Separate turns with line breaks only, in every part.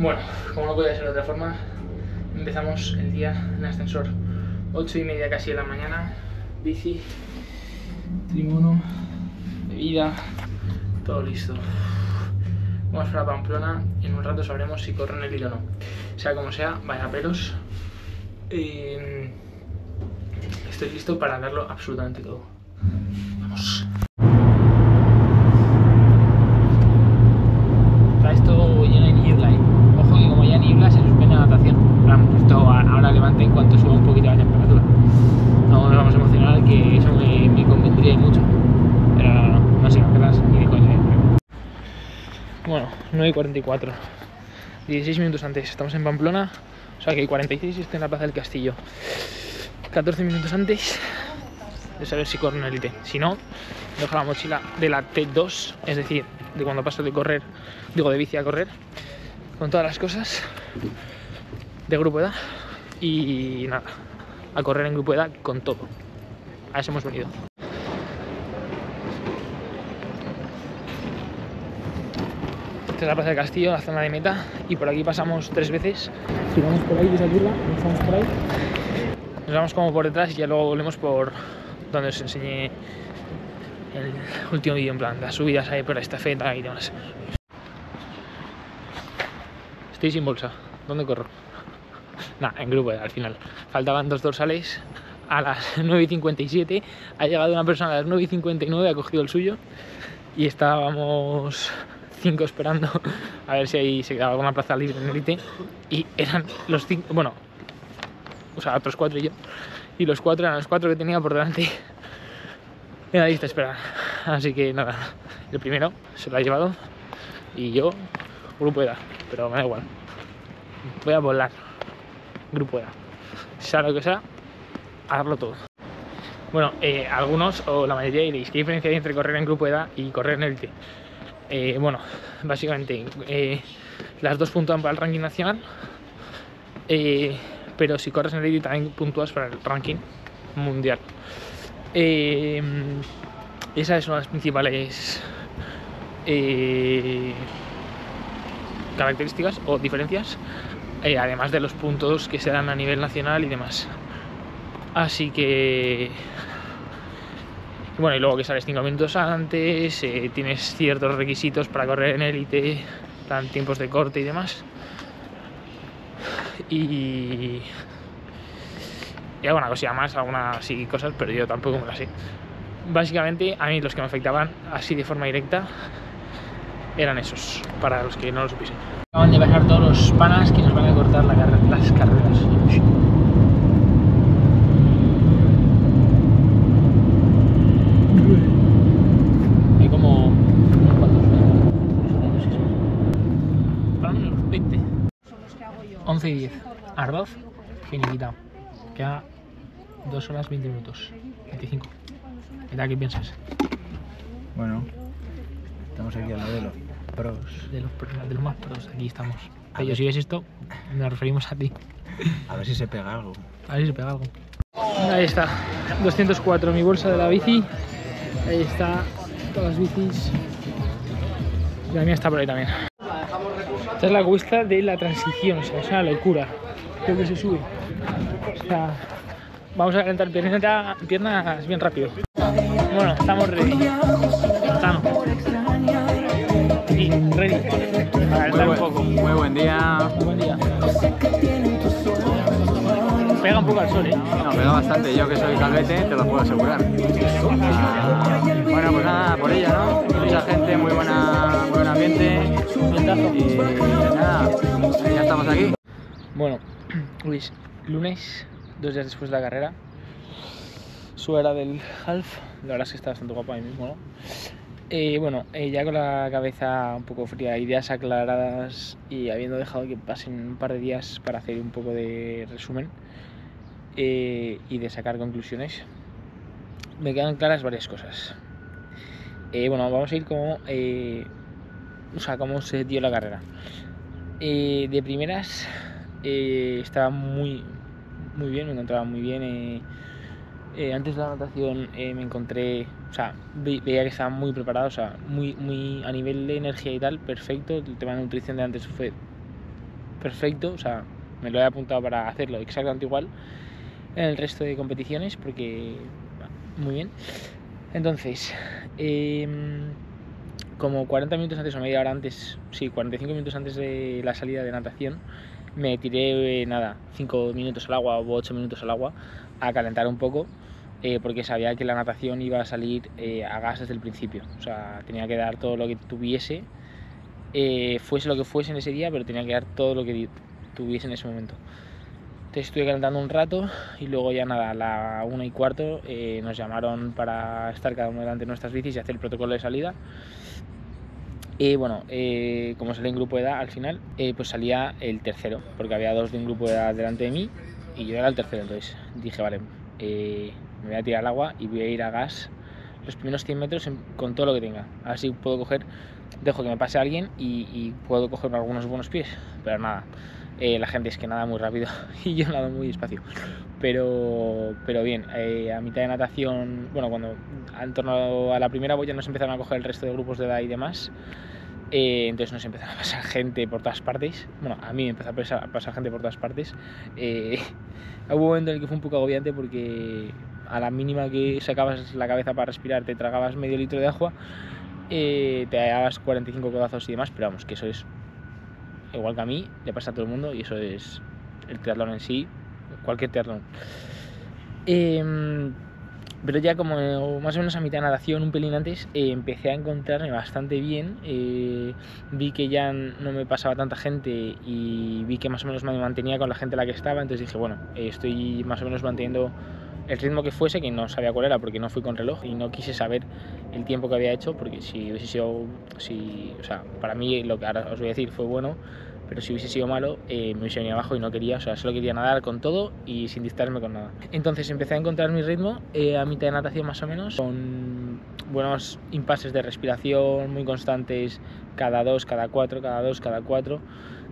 Bueno, como no podía ser de otra forma, empezamos el día en ascensor. 8 y media casi de la mañana, bici, trimono, bebida, todo listo. Vamos para Pamplona, en un rato sabremos si corren el hilo o no. Sea como sea, vaya pelos. Eh, estoy listo para darlo absolutamente todo. Vamos. Está esto lleno de niebla, ¿eh? Ojo que como ya niebla se suspende la natación. Vamos, esto a- ahora levanta en cuanto suba un poquito la temperatura. No nos vamos a emocionar que eso me, me convendría y mucho. Pero no sé, atrás ni de coña. ¿eh? Bueno, 9 y 44. 16 minutos antes. Estamos en Pamplona. O sea que 46 estoy en la Plaza del Castillo. 14 minutos antes de saber si corro en élite. Si no, dejo la mochila de la T2, es decir, de cuando paso de correr, digo de bici a correr, con todas las cosas de grupo edad y nada, a correr en grupo edad con todo. A eso hemos venido. Esta es la Plaza del Castillo, la zona de meta, y por aquí pasamos tres veces. Si vamos por ahí, desde aquí, nos vamos por ahí. Nos vamos como por detrás y ya luego volvemos por donde os enseñé el último vídeo, en plan, las subidas ahí por la estafeta y demás. Estoy sin bolsa. ¿Dónde corro? Nah, en grupo al final. Faltaban dos dorsales a las 9 y 57. Ha llegado una persona a las 9 y 59, ha cogido el suyo. Y estábamos cinco esperando a ver si ahí se quedaba alguna plaza libre en élite. Y eran los cinco, bueno, o sea, otros cuatro y yo. Y los cuatro eran los cuatro que tenía por delante en la lista de espera. Así que nada, el primero se lo ha llevado y yo, grupo edad, pero me da igual. Voy a volar, grupo edad. Sea lo que sea, a darlo todo. Bueno, eh, algunos o la mayoría diréis, ¿qué diferencia hay entre correr en grupo edad y correr en élite? Eh, bueno, básicamente eh, las dos puntúan para el ranking nacional, eh, pero si corres en élite también puntúas para el ranking mundial. Esas son las principales características o diferencias, además de los puntos que se dan a nivel nacional y demás. Así que. Bueno, y luego que sales 5 minutos antes, eh, tienes ciertos requisitos para correr en élite, dan tiempos de corte y demás. Y. Y alguna cosilla más, algunas así cosas, pero yo tampoco me las sé. Básicamente, a mí los que me afectaban así de forma directa eran esos, para los que no lo supiesen. Acaban de pasar todos los panas que nos van a cortar las carreras. Hay como... ¿cuántos? Para menos 20. 11 y 10. Ardoz, finiquitado. Queda 2 horas 20 minutos. 25. ¿Qué tal? ¿Qué piensas?
Bueno, estamos aquí al lado de los pros.
De los, pros- de los más pros, aquí estamos. Pero si ves esto, nos referimos a ti.
A ver si se pega algo.
A ver si pega algo. Ahí está, 204, mi bolsa de la bici. Ahí está, todas las bicis. Y la mía está por ahí también. Esta es la cuesta de la transición, o sea, es una locura. Creo que se sube. O sea, vamos a calentar piernas, piernas bien rápido. Bueno, estamos ready. Estamos. Y ready. Para calentar un poco.
muy buen día.
Buen día. Pega un poco al sol, ¿eh?
No, pega bastante. Yo que soy calvete, te lo puedo asegurar. Ah, Y nada, ya estamos aquí.
Bueno, Luis, lunes, dos días después de la carrera. Su era del half, la verdad es que está bastante guapa ahí mismo, ¿no? Eh, bueno, eh, ya con la cabeza un poco fría, ideas aclaradas y habiendo dejado que pasen un par de días para hacer un poco de resumen eh, y de sacar conclusiones, me quedan claras varias cosas. Bueno, vamos a ir como, o sea, cómo se dio la carrera. Eh, de primeras, eh, estaba muy, muy bien, me encontraba muy bien. eh, eh, antes de la natación eh, me encontré, o sea, ve- veía que estaba muy preparado, o sea, muy, muy a nivel de energía y tal, perfecto. El tema de nutrición de antes fue perfecto, o sea, me lo he apuntado para hacerlo exactamente igual en el resto de competiciones porque muy bien. Entonces, em, como 40 minutos antes o media hora antes, sí, 45 minutos antes de la salida de natación, me tiré, eh, nada, 5 minutos al agua o 8 minutos al agua a calentar un poco, eh, porque sabía que la natación iba a salir eh, a gas desde el principio. O sea, tenía que dar todo lo que tuviese, fuese lo que fuese en ese día, pero tenía que dar todo lo que tuviese en ese momento. Entonces estuve calentando un rato y luego ya nada, a la una y cuarto nos llamaron para estar cada uno delante de nuestras bicis y hacer el protocolo de salida. Y bueno, eh, como salí en grupo de edad al final, eh, pues salía el tercero, porque había dos de un grupo de edad delante de mí y yo era el tercero. Entonces dije, vale, eh, me voy a tirar al agua y voy a ir a gas los primeros 100 metros con todo lo que tenga. Así puedo coger, dejo que me pase alguien y, puedo coger algunos buenos pies. Pero nada, la gente es que nada muy rápido y yo nado muy despacio. Pero, pero bien, a mitad de natación, bueno, cuando en torno a la primera boya nos empezaron a coger el resto de grupos de edad y demás. Eh, entonces nos empezó a pasar gente por todas partes. Bueno, a mí me empezó a pasar, gente por todas partes. Eh, hubo un momento en el que fue un poco agobiante porque a la mínima que sacabas la cabeza para respirar te tragabas medio litro de agua, eh, te dabas 45 codazos y demás, pero vamos, que eso es igual que a mí, le pasa a todo el mundo y eso es el triatlón en sí, cualquier triatlón. Em, pero ya como más o menos a mitad de natación, un pelín antes, eh, empecé a encontrarme bastante bien. Eh, vi que ya no me pasaba tanta gente y vi que más o menos me mantenía con la gente a la que estaba. Entonces dije, bueno, eh, estoy más o menos manteniendo el ritmo que fuese, que no sabía cuál era porque no fui con reloj y no quise saber el tiempo que había hecho porque si hubiese sido, si, o sea, para mí lo que ahora os voy a decir fue bueno, pero si hubiese sido malo eh, me hubiese venido abajo y no quería, o sea, solo quería nadar con todo y sin distraerme con nada. Entonces empecé a encontrar mi ritmo eh, a mitad de natación más o menos, con buenos impases de respiración muy constantes, cada dos, cada cuatro, cada dos, cada cuatro,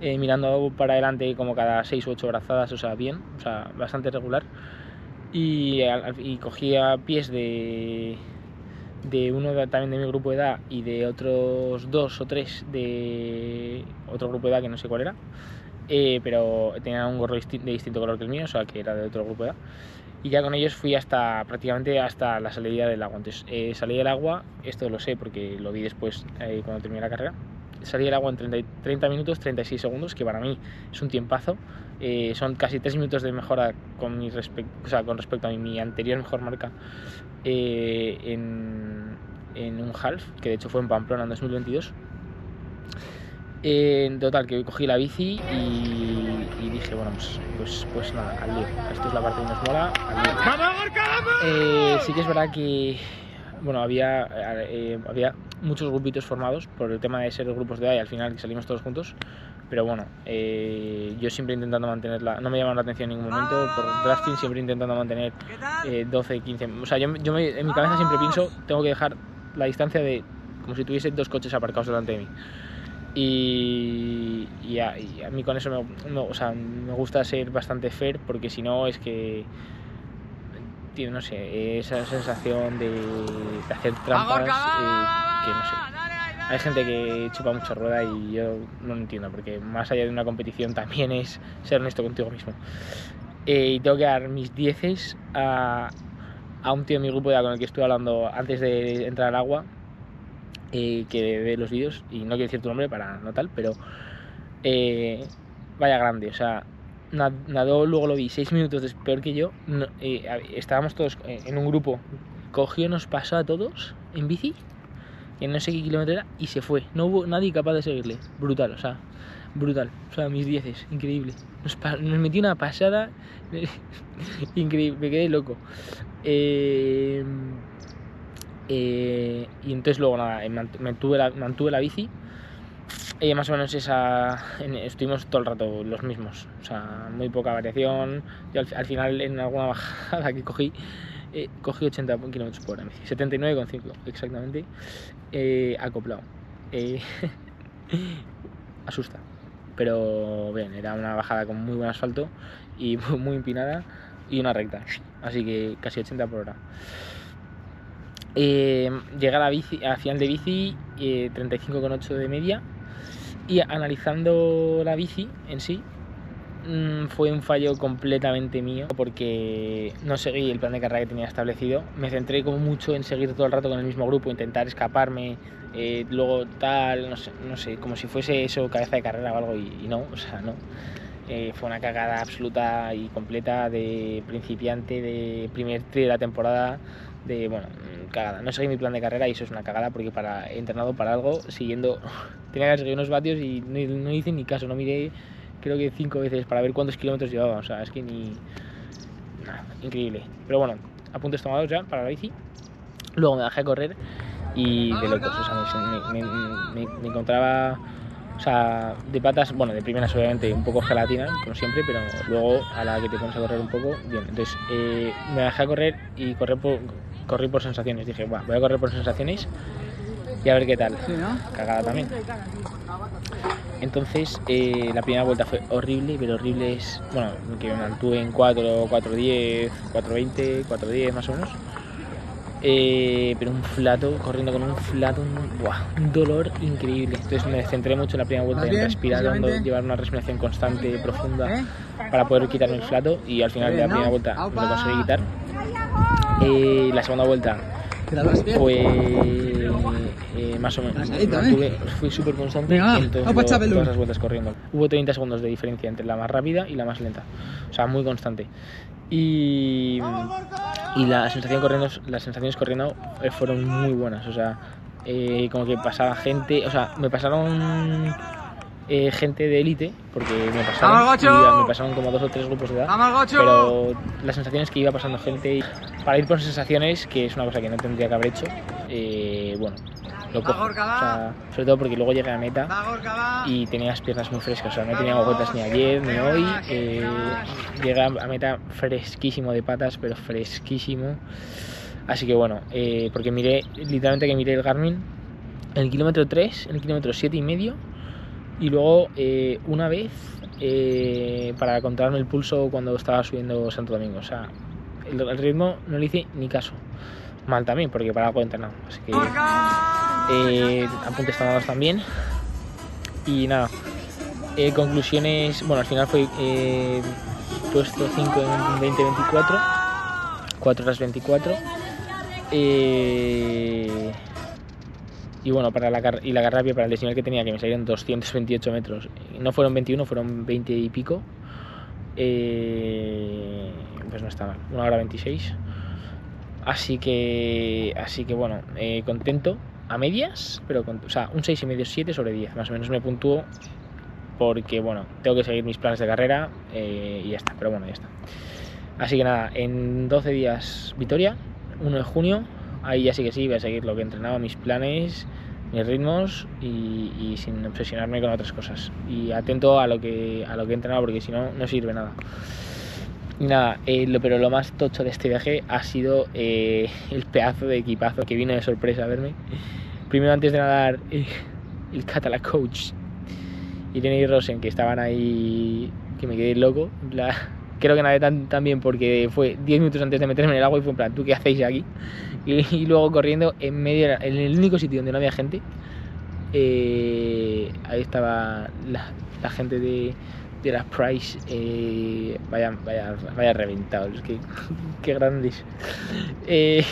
eh, mirando para adelante como cada seis u ocho brazadas, o sea, bien, o sea, bastante regular. Y, y cogía pies de, de uno también de mi grupo de edad y de otros dos o tres de otro grupo de edad que no sé cuál era, eh, pero tenían un gorro de distinto color que el mío, o sea que era de otro grupo de edad. Y ya con ellos fui hasta prácticamente hasta la salida del agua. Entonces eh, salí del agua, esto lo sé porque lo vi después eh, cuando terminé la carrera. Salí del agua en 30, 30, minutos, 36 segundos, que para mí es un tiempazo. son casi 3 minutos de mejora con, mi o sea, con respecto a mi anterior mejor marca eh, en, en, un half, que de hecho fue en Pamplona en 2022. en total, que cogí la bici y, dije, bueno, pues, pues, pues, nada, al lío. Esto es la parte que nos mola. Eh, sí que es verdad que bueno, había, eh, había muchos grupitos formados por el tema de ser grupos de edad y al final salimos todos juntos. Pero bueno, eh, yo siempre intentando mantenerla, no me llama la atención en ningún momento, por drafting siempre intentando mantener 12, 15. O sea, yo, yo en mi cabeza siempre pienso, tengo que dejar la distancia de como si tuviese dos coches aparcados delante de mí. Y, y, a, mí con eso me, o sea, me gusta ser bastante fair porque si no es que tiene, no sé, esa sensación de, de hacer trampas que no sé hay gente que chupa mucha rueda y yo no lo entiendo, porque más allá de una competición también es ser honesto contigo mismo. Eh, y tengo que dar mis dieces a, a un tío de mi grupo con el que estuve hablando antes de entrar al agua, eh, que ve los vídeos, y no quiero decir tu nombre para no tal, pero eh, vaya grande, o sea, nadó, luego lo vi, seis minutos peor que yo, estábamos todos en un grupo, cogió, nos pasó a todos en bici en no sé qué kilómetro era y se fue. No hubo nadie capaz de seguirle. Brutal, o sea, brutal. O sea, mis dieces, increíble. Nos, nos metí una pasada increíble, me quedé loco. Eh, eh, y entonces luego nada, eh, mantuve la, mantuve la bici. Y más o menos esa. estuvimos todo el rato los mismos. O sea, muy poca variación. Yo al final en alguna bajada que cogí eh, cogí 80 km por hora, 79,5 exactamente, eh, acoplado. Eh, asusta, pero bien, era una bajada con muy buen asfalto y muy empinada y una recta, así que casi 80 por hora. Eh, llegué a bici, a final de bici, 35,8 de media Y analizando la bici en sí, mm, fue un fallo completamente mío porque no seguí el plan de carrera que tenía establecido. Me centré como mucho en seguir todo el rato con el mismo grupo, intentar escaparme, eh, luego tal, no sé, no sé, como si fuese eso cabeza de carrera o algo y, y no, o sea, no. Eh, fue una cagada absoluta y completa de principiante, de primer tri de la temporada, de, bueno, mm, cagada. No seguí mi plan de carrera y eso es una cagada porque para he entrenado para algo siguiendo, tenía que seguir unos vatios y no, no hice ni caso, no miré creo que cinco veces para ver cuántos kilómetros llevaba, o sea, es que ni... Nada, increíble. Pero bueno, apuntes tomados ya para la bici. Luego me bajé a correr y de locos, o sea, me, me- me- me encontraba, o sea, de patas, bueno, de primeras obviamente un poco gelatina, como siempre, pero luego a la que te pones a correr un poco, bien. Entonces eh, me bajé a correr y correr por, corrí por sensaciones. Dije, "Buah, voy a correr por sensaciones y a ver qué tal. Cagada también. Entonces, eh, la primera vuelta fue horrible, pero horrible es, bueno, que me mantuve en 4, 4.10, 4.20, 4.10 más o menos. Eh, pero un flato, corriendo con un flato, un, buah, un dolor increíble. Entonces me centré mucho en la primera vuelta
¿Vas
en respirar, dando- llevar una respiración constante, profunda,
¿Eh?
para poder quitarme el flato y al final de la primera vuelta lo conseguí quitar. Eh, la segunda vuelta fue eh, más o menos. Mantuve- fui súper constante
Venga,
en todos lo-
Chabelu.
todas las vueltas corriendo. Hubo 30 segundos de diferencia entre la más rápida y la más lenta. O sea, muy constante. Y, y la sensación corriendo, las sensaciones corriendo eh, fueron muy buenas. O sea, eh, como que pasaba gente. O sea, me pasaron eh, gente de élite, porque me pasaron, me pasaron como dos o tres grupos de edad pero la sensación es que iba pasando gente y para ir por sensaciones, que es una cosa que no tendría que haber hecho, eh, bueno, lo cojo. O sea, sobre todo porque luego llegué a meta y tenía las piernas muy frescas, o sea, no tenía agujetas ni ayer ni hoy. eh, llegué a meta fresquísimo de patas, pero fresquísimo. Así que bueno, eh, porque miré, literalmente que miré el Garmin en el kilómetro 3, en el kilómetro 7 y medio, y luego eh, una vez eh, para controlarme el pulso cuando estaba subiendo Santo Domingo. O sea, el, ritmo no le hice ni caso. Mal también, porque para algo entrenado. Así que eh, apuntes tomados también. Y nada, eh, conclusiones. Bueno, al final fue eh, puesto 5 en 2024, 4 horas 24. Eh, y bueno, para la, y la carrera para el desnivel que tenía, que me salieron 228 metros. No fueron 21, fueron 20 y pico. Eh, pues no está mal, 1 hora 26. Así que, así que bueno, eh, contento a medias, pero con, o sea, un 6 y medio, 7 sobre 10, más o menos me puntúo porque bueno, tengo que seguir mis planes de carrera eh, y ya está, pero bueno, ya está. Así que nada, en 12 días Vitoria, 1 de junio, ahí ya sí que sí, voy a seguir lo que he entrenado, mis planes, mis ritmos y, sin obsesionarme con otras cosas. Y atento a lo que, a lo que he entrenado porque si no, no sirve nada. Nada, eh, lo, pero lo más tocho de este viaje ha sido eh, el pedazo de equipazo que vino de sorpresa a verme. Primero antes de nadar, eh, el Catala Coach, Irene y Rosen, que estaban ahí, que me quedé loco. plan, creo que nadé tan, tan porque fue 10 minutos antes de meterme en el agua y fue en plan, ¿tú qué hacéis aquí? Y, luego corriendo en medio, en el único sitio donde no había gente, eh, ahí estaba la, gente de, de la Price, eh, vaya, vaya, vaya reventados, que, qué grandes. Eh,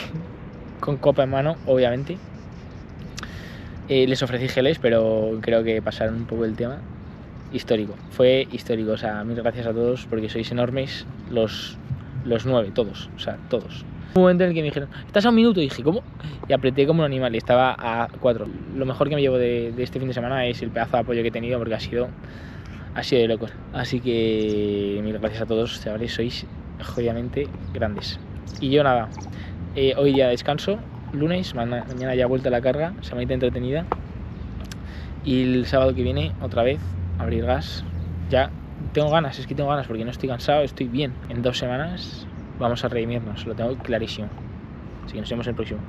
con copa en mano, obviamente. Eh, les ofrecí geles, pero creo que pasaron un poco el tema. Histórico, fue histórico. O sea, mil gracias a todos porque sois enormes, los, los nueve, todos, o sea, todos. Un momento en el que me dijeron, estás a un minuto, y dije, ¿cómo? Y apreté como un animal y estaba a cuatro. Lo mejor que me llevo de, este fin de semana es el pedazo de apoyo que he tenido porque ha sido, ha sido de locos. Así que mil gracias a todos, chavales, sois jodidamente grandes. Y yo nada, eh, hoy ya descanso, lunes, ma- mañana ya vuelta a la carga, semanita entretenida. Y el sábado que viene, otra vez, abrir gas. Ya tengo ganas, es que tengo ganas porque no estoy cansado, estoy bien. En dos semanas vamos a redimirnos, lo tengo clarísimo. Así que nos vemos el próximo.